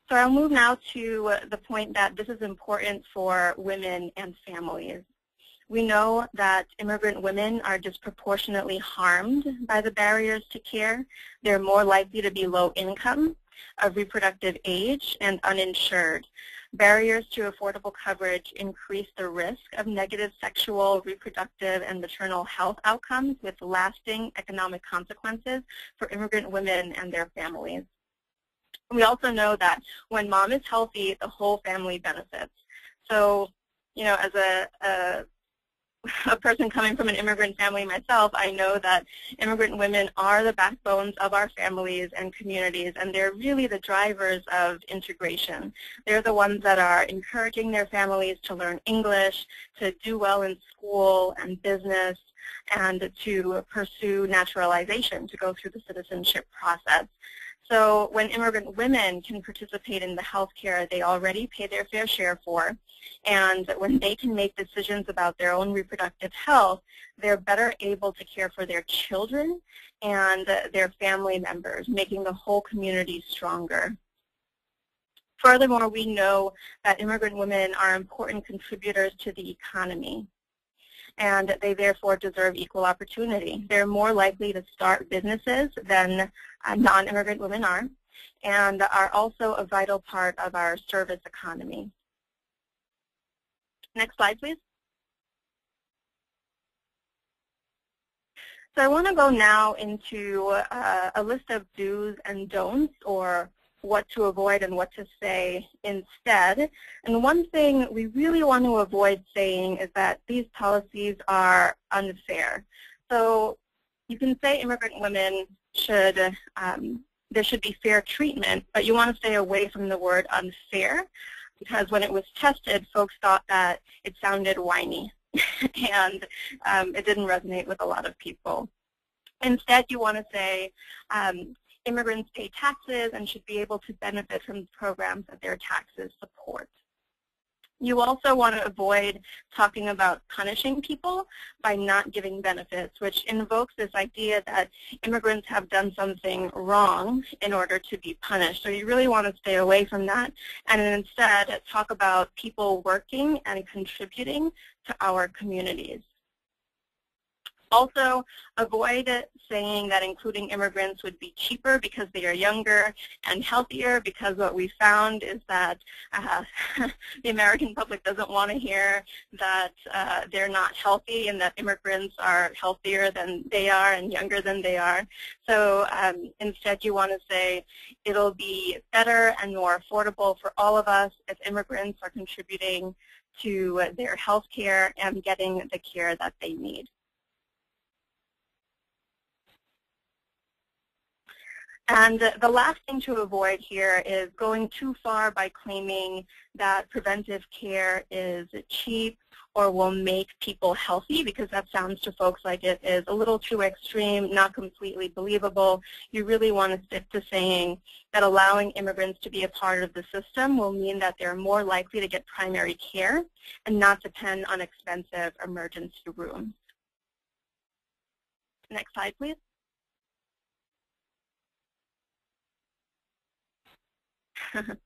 So I'll move now to the point that this is important for women and families. We know that immigrant women are disproportionately harmed by the barriers to care. They're more likely to be low income, of reproductive age, and uninsured. Barriers to affordable coverage increase the risk of negative sexual, reproductive, and maternal health outcomes with lasting economic consequences for immigrant women and their families. We also know that when mom is healthy, the whole family benefits. So, you know, as a, a a person coming from an immigrant family myself, I know that immigrant women are the backbones of our families and communities, and they're really the drivers of integration. They're the ones that are encouraging their families to learn English, to do well in school and business, and to pursue naturalization, to go through the citizenship process. So when immigrant women can participate in the health care they already pay their fair share for, and when they can make decisions about their own reproductive health, they're better able to care for their children and their family members, making the whole community stronger. Furthermore, we know that immigrant women are important contributors to the economy and they therefore deserve equal opportunity. They're more likely to start businesses than uh, non-immigrant women are and are also a vital part of our service economy. Next slide, please. So I want to go now into uh, a list of do's and don'ts or what to avoid and what to say instead. And one thing we really want to avoid saying is that these policies are unfair. So you can say immigrant women should, um, there should be fair treatment, but you want to stay away from the word unfair because when it was tested, folks thought that it sounded whiny and um, it didn't resonate with a lot of people. Instead, you want to say um, immigrants pay taxes and should be able to benefit from the programs that their taxes support. You also want to avoid talking about punishing people by not giving benefits, which invokes this idea that immigrants have done something wrong in order to be punished. So you really want to stay away from that and instead talk about people working and contributing to our communities. Also, avoid saying that including immigrants would be cheaper because they are younger and healthier because what we found is that uh, the American public doesn't want to hear that uh, they're not healthy and that immigrants are healthier than they are and younger than they are. So um, instead you want to say it'll be better and more affordable for all of us if immigrants are contributing to their health care and getting the care that they need. And the last thing to avoid here is going too far by claiming that preventive care is cheap or will make people healthy because that sounds to folks like it is a little too extreme, not completely believable. You really want to stick to saying that allowing immigrants to be a part of the system will mean that they're more likely to get primary care and not depend on expensive emergency rooms. Next slide, please.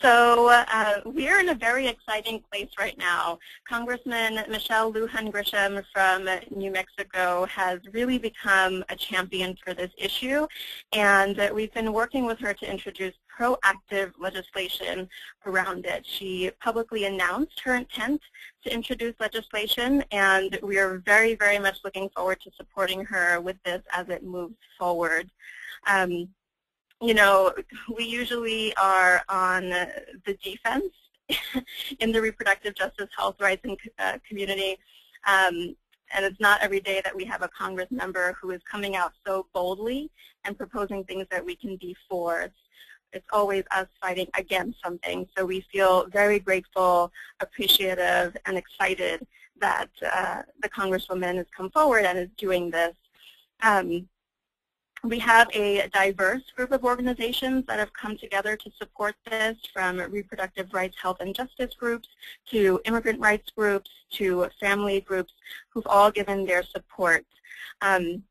so uh, we're in a very exciting place right now. Congressman Michelle Lujan Grisham from New Mexico has really become a champion for this issue, and we've been working with her to introduce proactive legislation around it. She publicly announced her intent to introduce legislation, and we are very, very much looking forward to supporting her with this as it moves forward. Um, you know, we usually are on the defense in the reproductive justice, health rights, and uh, community. Um, and it's not every day that we have a Congress member who is coming out so boldly and proposing things that we can be for. It's, it's always us fighting against something. So we feel very grateful, appreciative, and excited that uh, the Congresswoman has come forward and is doing this. Um, we have a diverse group of organizations that have come together to support this, from reproductive rights, health, and justice groups to immigrant rights groups to family groups who've all given their support. Um,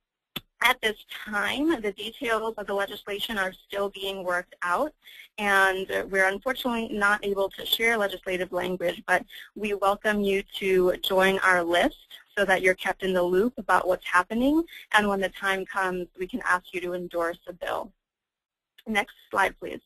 at this time, the details of the legislation are still being worked out, and we're unfortunately not able to share legislative language, but we welcome you to join our list so that you're kept in the loop about what's happening, and when the time comes, we can ask you to endorse a bill. Next slide, please.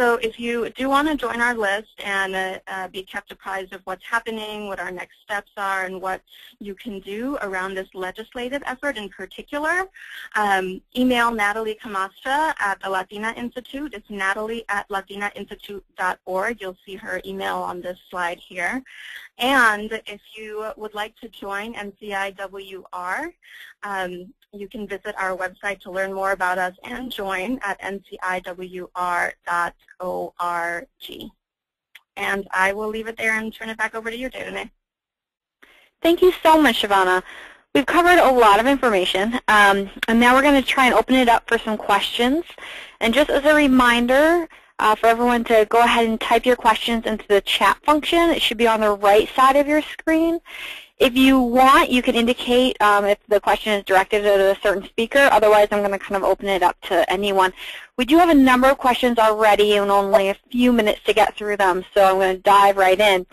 So if you do want to join our list and uh, uh, be kept apprised of what's happening, what our next steps are, and what you can do around this legislative effort in particular, um, email Natalie Camastra at the Latina Institute. It's natalie at latinainstitute.org. You'll see her email on this slide here. And if you would like to join NCIWR, um, you can visit our website to learn more about us and join at nciwr.org. And I will leave it there and turn it back over to you, Dana. Thank you so much, Shavana. we've covered a lot of information, um, and now we're going to try and open it up for some questions. And just as a reminder uh, for everyone to go ahead and type your questions into the chat function, it should be on the right side of your screen. If you want, you can indicate um, if the question is directed at a certain speaker. Otherwise, I'm going to kind of open it up to anyone. We do have a number of questions already and only a few minutes to get through them, so I'm going to dive right in.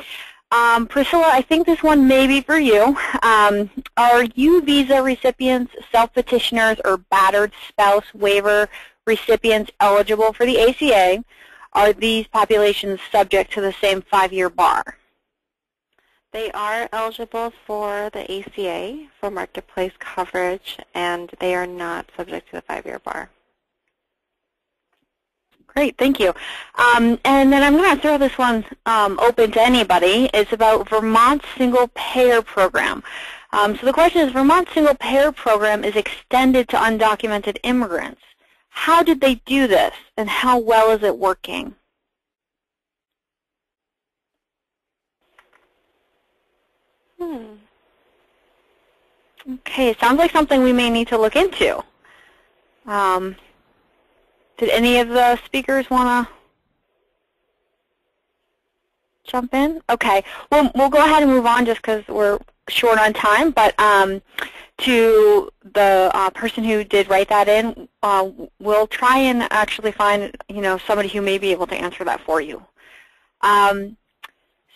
Um, Priscilla, I think this one may be for you. Um, are U visa recipients, self-petitioners, or battered spouse waiver recipients eligible for the ACA? Are these populations subject to the same five-year bar? They are eligible for the ACA for marketplace coverage, and they are not subject to the five-year bar. Great, thank you. Um, and then I'm going to throw this one um, open to anybody. It's about Vermont's single payer program. Um, so the question is, Vermont's single payer program is extended to undocumented immigrants. How did they do this, and how well is it working? Hmm. Okay, sounds like something we may need to look into. Um, did any of the speakers want to jump in? Okay, well, we'll go ahead and move on just because we're short on time. But um, to the uh, person who did write that in, uh, we'll try and actually find you know somebody who may be able to answer that for you. Um,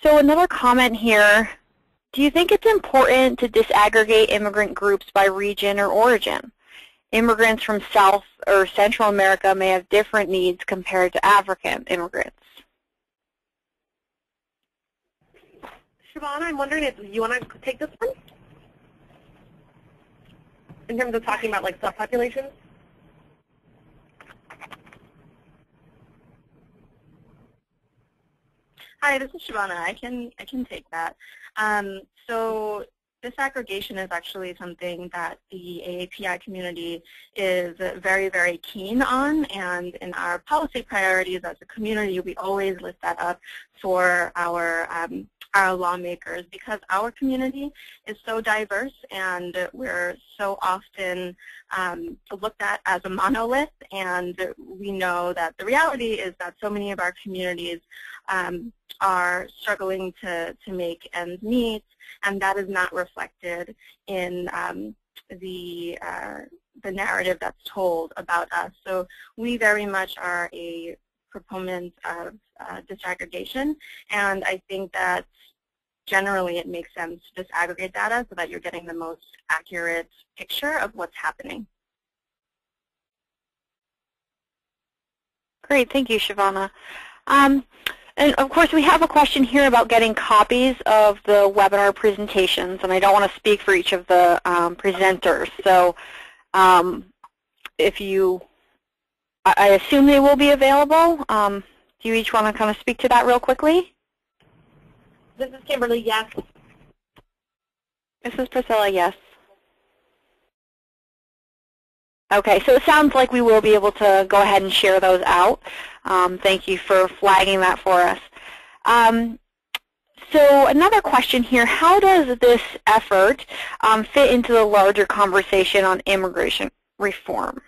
so another comment here do you think it's important to disaggregate immigrant groups by region or origin? Immigrants from South or Central America may have different needs compared to African immigrants. Siobhan, I'm wondering if you want to take this one? In terms of talking about like subpopulations? Hi, this is Shabana. I can I can take that. Um, so disaggregation is actually something that the AAPI community is very, very keen on, and in our policy priorities as a community, we always lift that up for our um, our lawmakers because our community is so diverse and we're so often um, looked at as a monolith and we know that the reality is that so many of our communities um, are struggling to, to make ends meet and that is not reflected in um, the uh, the narrative that's told about us. So we very much are a proponent of uh, disaggregation, and I think that generally it makes sense to disaggregate data so that you're getting the most accurate picture of what's happening. Great, thank you, Shavana. Um, and of course, we have a question here about getting copies of the webinar presentations, and I don't want to speak for each of the um, presenters. So um, if you, I assume they will be available. Um, do you each want to kind of speak to that real quickly? This is Kimberly, yes. This is Priscilla, yes. Okay, so it sounds like we will be able to go ahead and share those out. Um, thank you for flagging that for us. Um, so another question here, how does this effort um, fit into the larger conversation on immigration reform?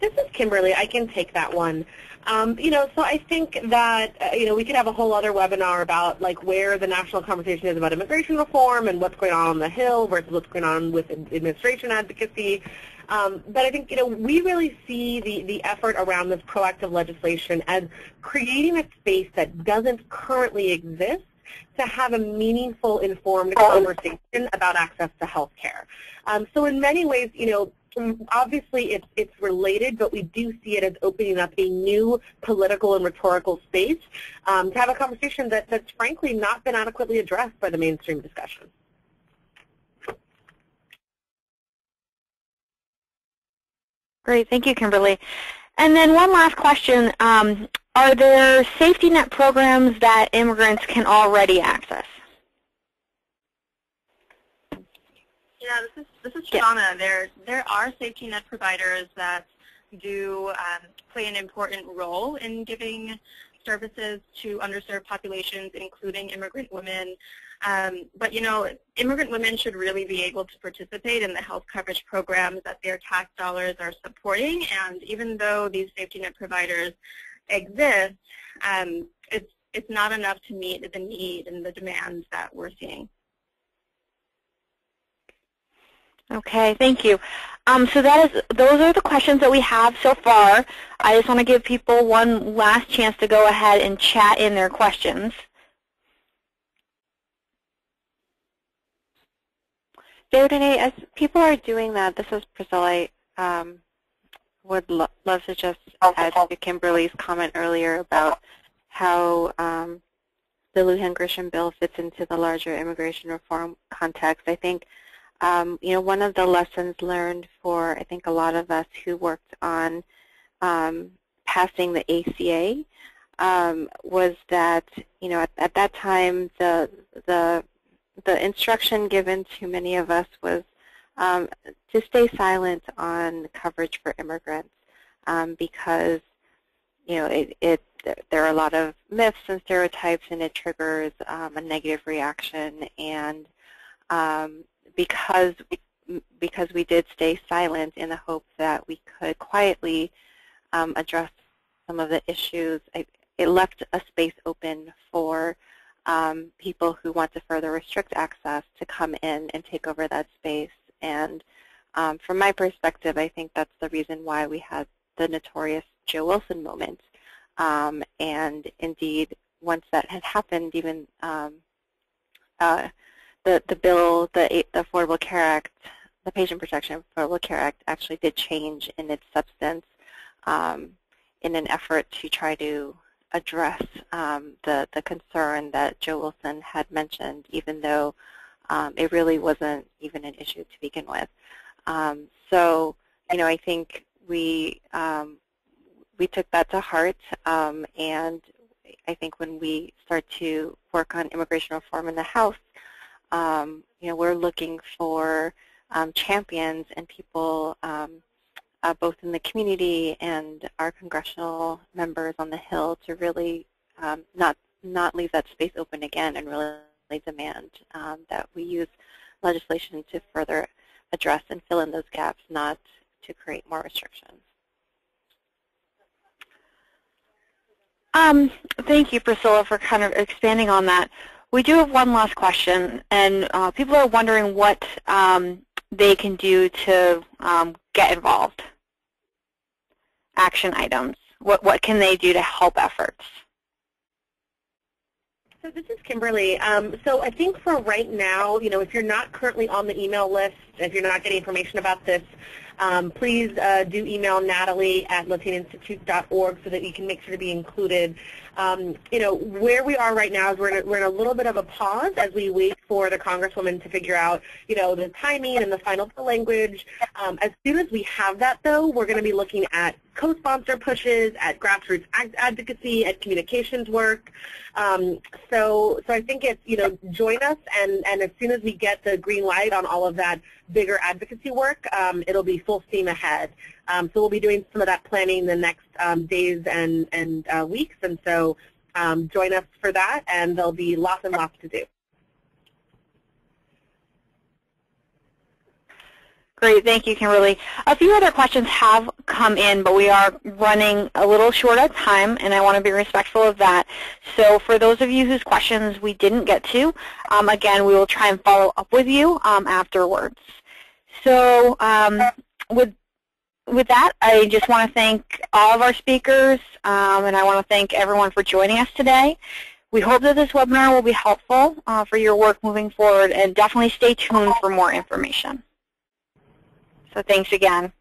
This is Kimberly. I can take that one. Um, you know, so I think that, uh, you know, we could have a whole other webinar about, like, where the national conversation is about immigration reform and what's going on on the Hill versus what's going on with administration advocacy. Um, but I think, you know, we really see the, the effort around this proactive legislation as creating a space that doesn't currently exist to have a meaningful, informed conversation about access to health care. Um, so in many ways, you know, obviously it's, it's related, but we do see it as opening up a new political and rhetorical space um, to have a conversation that, that's frankly not been adequately addressed by the mainstream discussion. Great, thank you, Kimberly. And then one last question. Um, are there safety net programs that immigrants can already access? Yeah, this is this is Shauna. There there are safety net providers that do um, play an important role in giving services to underserved populations, including immigrant women. Um, but, you know, immigrant women should really be able to participate in the health coverage programs that their tax dollars are supporting. And even though these safety net providers exist, um, it's, it's not enough to meet the need and the demands that we're seeing. Okay, thank you. Um, so that is, those are the questions that we have so far. I just want to give people one last chance to go ahead and chat in their questions. Deodane, as people are doing that, this is Priscilla. I um, would lo love to just add to Kimberly's comment earlier about how um, the Lujan Grisham bill fits into the larger immigration reform context. I think um, you know, one of the lessons learned for, I think, a lot of us who worked on um, passing the ACA um, was that, you know, at, at, that time, the, the, the instruction given to many of us was um, to stay silent on coverage for immigrants um, because, you know, it, it, there are a lot of myths and stereotypes and it triggers um, a negative reaction and um, because we, because we did stay silent in the hope that we could quietly um, address some of the issues, I, it left a space open for um, people who want to further restrict access to come in and take over that space. And um, from my perspective, I think that's the reason why we had the notorious Joe Wilson moment. Um, and indeed, once that had happened, even um, uh, the, the bill, the, Affordable Care Act, the Patient Protection Affordable Care Act actually did change in its substance um, in an effort to try to address um, the, the concern that Joe Wilson had mentioned, even though um, it really wasn't even an issue to begin with. Um, so, you know, I think we um, we took that to heart, um, and I think when we start to work on immigration reform in the House, um, you know, we're looking for um, champions and people um, uh, both in the community and our congressional members on the Hill to really um, not not leave that space open again and really demand um, that we use legislation to further address and fill in those gaps, not to create more restrictions. Um, thank you, Priscilla, for kind of expanding on that. We do have one last question, and uh, people are wondering what um, they can do to um, get involved. Action items. What, what can they do to help efforts? So this is Kimberly. Um, so I think for right now, you know, if you're not currently on the email list, if you're not getting information about this, um, please uh, do email Natalie at latinainstitute.org so that you can make sure to be included. Um, you know, where we are right now is we're in, a, we're in a little bit of a pause as we wait for the Congresswoman to figure out, you know, the timing and the final language. Um, as soon as we have that, though, we're going to be looking at co-sponsor pushes, at grassroots advocacy, at communications work. Um, so, so I think it's, you know, join us, and, and as soon as we get the green light on all of that bigger advocacy work, um, it'll be full steam ahead. Um, so we'll be doing some of that planning the next um, days and, and uh, weeks, and so um, join us for that, and there'll be lots and lots to do. Great, thank you, Kimberly. A few other questions have come in, but we are running a little short of time, and I want to be respectful of that. So for those of you whose questions we didn't get to, um, again, we will try and follow up with you um, afterwards. So um, with, with that, I just want to thank all of our speakers, um, and I want to thank everyone for joining us today. We hope that this webinar will be helpful uh, for your work moving forward, and definitely stay tuned for more information. So thanks again.